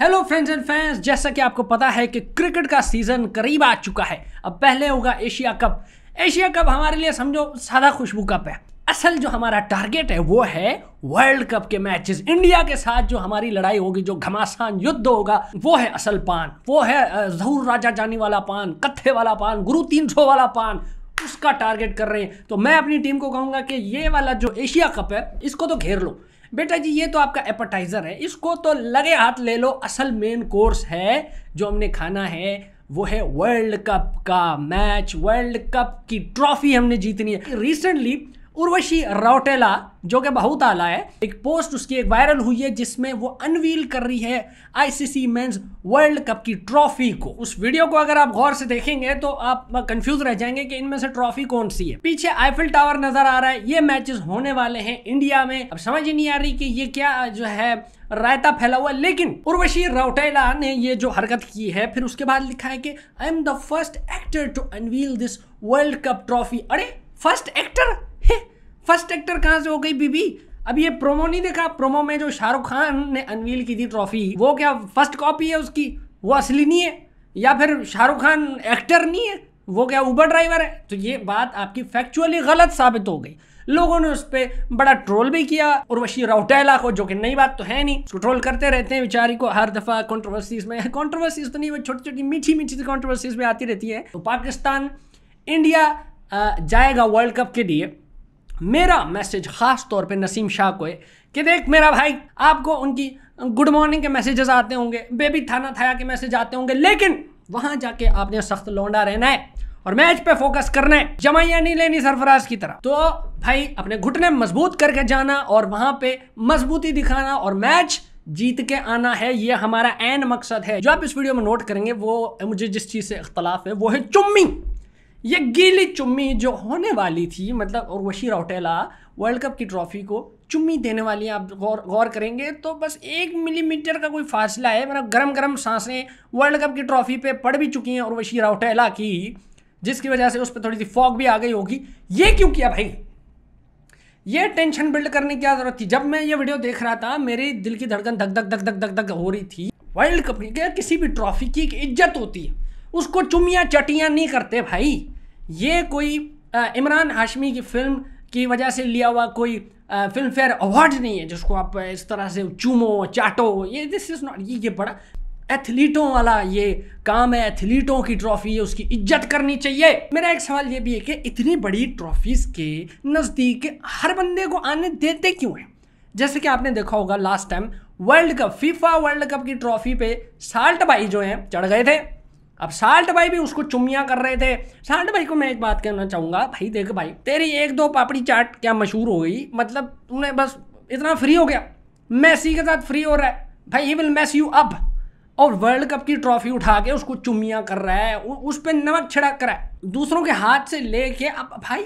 Hello friends and fans जैसा कि आपको पता है कि क्रिकेट का सीज़न करीब आ चुका है। अब पहले होगा एशिया कप एशिया कप हमारे लिए समझो सादा खुशबू कप है। असल जो हमारा टारगेट है वो है वर्ल्ड कप के मैचेस इंडिया के साथ जो हमारी लड़ाई होगी, जो घमासान युद्ध होगा, वो है असल पान। वो है जहूर राजा जानी वाला पान, कत्थे वाला पान, गुरु तीन सौ वाला पान। उसका टारगेट कर रहे हैं। तो मैं अपनी टीम को कहूँगा कि ये वाला जो एशिया कप है, इसको तो घेर लो। बेटा जी, ये तो आपका एपेटाइजर है। इसको तो लगे हाथ ले लो। असल मेन कोर्स है, जो हमने खाना है, वो है वर्ल्ड कप का मैच वर्ल्ड कप की ट्रॉफी हमने जीतनी है। रिसेंटली उर्वशी रौटेला, जो कि बहुत आला है, एक पोस्ट उसकी एक वायरल हुई है, जिसमें वो अनवील कर रही है आईसीसी मेंस वर्ल्ड कप की ट्रॉफी को। उस वीडियो को अगर आप गौर से देखेंगे तो आप कंफ्यूज रह जाएँगे कि इनमें से ट्रॉफी कौन सी है। पीछे आईफिल टावर नज़र आ रहा है, ये मैचेस होने वाले हैं इंडिया में। अब समझ ही नहीं आ रही कि ये क्या जो है, रायता फैला हुआ लेकिन उर्वशी रौटेला ने ये जो हरकत की है, फिर उसके बाद लिखा है कि I am the first actor to unveil this world cup trophy अरे फ़र्स्ट एक्टर फ़र्स्ट एक्टर कहाँ से हो गई, बीबी? अब ये प्रोमो नहीं देखा, प्रोमो में जो शाहरुख खान ने अनवील की थी ट्रॉफी, वो क्या फ़र्स्ट कॉपी है उसकी? वो असली नहीं है? या फिर शाहरुख खान एक्टर नहीं है? वो क्या ऊबर ड्राइवर है? तो ये बात आपकी फैक्चुअली गलत साबित हो गई। लोगों ने उस पर बड़ा ट्रोल भी किया और वशी राउटेला को, जो कि नई बात तो है नहीं। उसको ट्रोल करते रहते हैं बेचारी को हर दफ़ा कॉन्ट्रोवर्सीज में। कॉन्ट्रोवर्सीज तो नहीं, वो छोटी छोटी मीठी मीठी कॉन्ट्रोवर्सीज में आती रहती है। तो पाकिस्तान, इंडिया जाएगा वर्ल्ड कप के लिए। मेरा मैसेज ख़ास तौर पे नसीम शाह को है कि देख, मेरा भाई, आपको उनकी गुड मॉर्निंग के मैसेजेस आते होंगे बेबी थाना थाया के मैसेज आते होंगे, लेकिन वहाँ जाके आपने सख्त लौंडा रहना है और मैच पे फोकस करना है, जमाइया नहीं लेनी सरफराज की तरह। तो भाई, अपने घुटने मज़बूत करके जाना और वहाँ पे मजबूती दिखाना और मैच जीत के आना है, ये हमारा एन मकसद है। जो आप इस वीडियो में नोट करेंगे, वो मुझे जिस चीज़ से इख्तलाफ है, वो है चुम्मी। ये गीली चुम्मी जो होने वाली थी मतलब और वशी रौटेला वर्ल्ड कप की ट्रॉफी को चुम्मी देने वाली है, आप गौर गौर करेंगे तो बस एक मिलीमीटर का कोई फासला है मतलब गरम गरम साँसें वर्ल्ड कप की ट्रॉफी पे पड़ भी चुकी हैं और वशी रौटेला की, जिसकी वजह से उस पर थोड़ी सी फॉग भी आ गई होगी। ये क्यों किया भाई? ये टेंशन बिल्ड करने की ज़रूरत थी? जब मैं ये वीडियो देख रहा था, मेरे दिल की धड़कन धक धक धक धक धक धक हो रही थी। वर्ल्ड कप की किसी भी ट्रॉफी की एक इज़्ज़त होती है। उसको चुमिया चटियाँ नहीं करते भाई। ये कोई इमरान हाशमी की फ़िल्म की वजह से लिया हुआ कोई फ़िल्म फेयर अवार्ड नहीं है, जिसको आप इस तरह से चूमो, चाटो, ये दिस इज़ नॉट ये ये बड़ा एथलीटों वाला ये काम है, एथलीटों की ट्रॉफी है, उसकी इज़्ज़त करनी चाहिए। मेरा एक सवाल ये भी है कि इतनी बड़ी ट्रॉफीज के नज़दीक हर बंदे को आने देते क्यों हैं? जैसे कि आपने देखा होगा last time world cup FIFA world cup की ट्रॉफी पे साल्ट भाई जो हैं, चढ़ गए थे। अब साल्ट भाई भी उसको चुमिया कर रहे थे। साल्ट भाई को मैं एक बात कहना चाहूँगा, भाई देख भाई, तेरी एक दो पापड़ी चाट क्या मशहूर हो गई? मतलब तूने बस इतना फ्री हो गया। मैसी के साथ फ्री हो रहा है। भाई he will mess you up और वर्ल्ड कप की ट्रॉफी उठा के उसको चुमिया कर रहा है। उस पर नमक छिड़क कर रहा है। दूसरों के हाथ से लेके अब भाई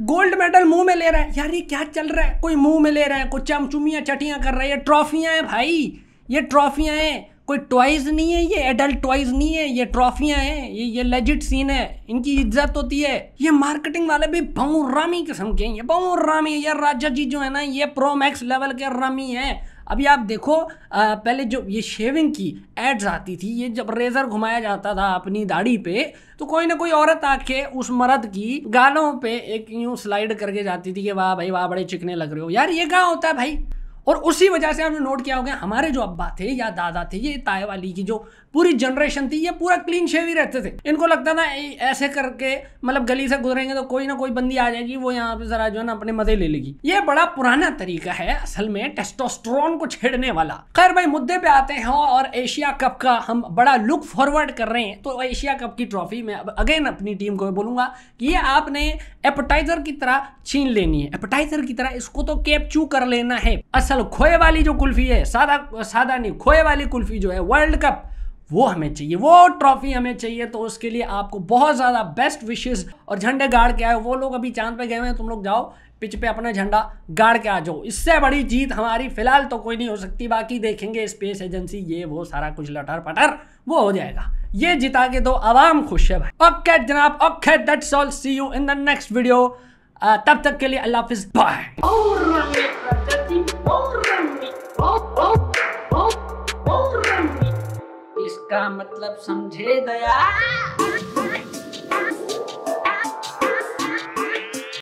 गोल्ड मेडल मुँह में ले रहा है। यार ये क्या चल रहा है? कोई मुँह में ले रहा है कोई चमचुमियाँ चटियाँ कर रहा है। ये ट्रॉफियाँ हैं भाई। ये ट्रॉफियाँ हैं। कोई टॉयज नहीं है ये एडल्ट टॉयज नहीं है ये ट्रॉफियाँ हैं ये ये लेजिट सीन है इनकी इज़्ज़त होती है। ये मार्केटिंग वाले भी बहुरामी किस्म के ये बहुरामी ये राजा जी जो है ना ये प्रो मैक्स लेवल के रामी हैं। अभी आप देखो आ, पहले जो ये शेविंग की एड्स आती थी ये जब रेजर घुमाया जाता था अपनी दाढ़ी पे तो कोई ना कोई औरत आके उस मर्द की गालों पे एक यूँ स्लाइड करके जाती थी कि वाह भाई वाह बड़े चिकने लग रहे हो। यार ये कहाँ होता है भाई? और उसी वजह से आपने नोट किया होगा, हमारे जो अब्बा थे या दादा थे, ये ताए वाली की जो पूरी जनरेशन थी, ये पूरा क्लीन शेव ही रहते थे। इनको लगता था ऐसे करके मतलब गली से गुजरेंगे तो कोई ना कोई बंदी आ जाएगी, वो यहाँ पे जरा जो है ना अपने मज़े ले लेगी। ये बड़ा पुराना तरीका है असल में टेस्टोस्टेरोन को छेड़ने वाला। खैर भाई, मुद्दे पे आते हैं और एशिया कप का हम बड़ा लुक फॉरवर्ड कर रहे हैं। तो एशिया कप की ट्रॉफी में अब अगेन अपनी टीम को बोलूँगा कि ये आपने एपटाइजर की तरह छीन लेनी है। एपटाइजर की तरह इसको तो कैप्चू कर लेना है। असल खोए वाली जो कुल्फी है, सादा सादा नहीं, खोए वाली कुल्फी जो है वर्ल्ड कप वो हमें चाहिए, वो ट्रॉफी हमें चाहिए तो उसके लिए आपको बहुत ज़्यादा बेस्ट विशेष और झंडे गाड़ के आए वो लोग अभी चाँद पे गए हुए हैं, तुम लोग जाओ पिच पे अपना झंडा गाड़ के आ जाओ। इससे बड़ी जीत हमारी फ़िलहाल तो कोई नहीं हो सकती, बाकी देखेंगे स्पेस एजेंसी ये, वो सारा कुछ लटर पटर वो हो जाएगा। ये जिता के दो आवाम खुश है भाई। ओके जनाब okay that's all see you in the next video Uh, तब तक के लिए अल्लाह हाफिज। बाय इसका मतलब समझे दया।